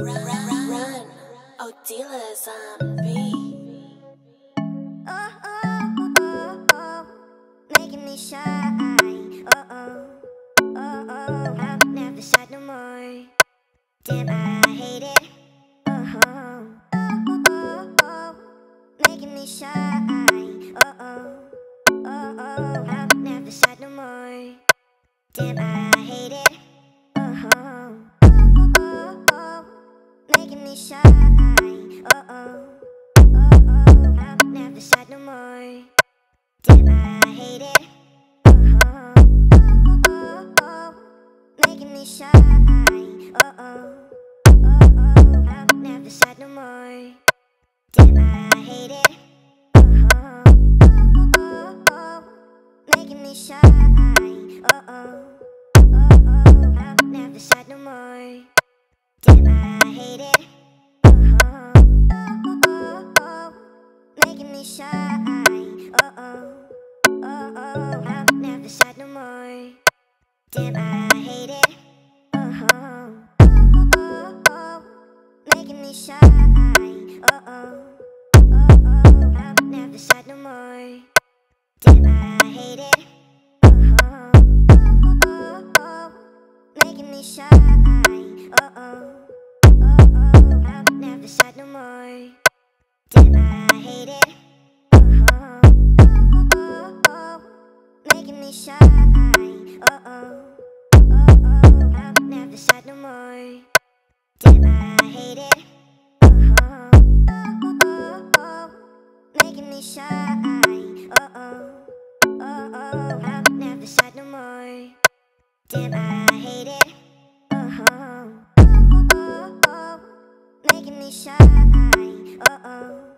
Run, run, run. Oh, dealers on. Oh, oh, oh, oh. Making me. Oh, oh, oh, oh. I'm never shy no more. Damn, I. shy. Oh oh, oh oh, I'm never sad no more. Damn. I Oh, I'm never sad no more. Damn, I hate it. Oh, oh, oh, oh, oh. making me shy. Oh, oh.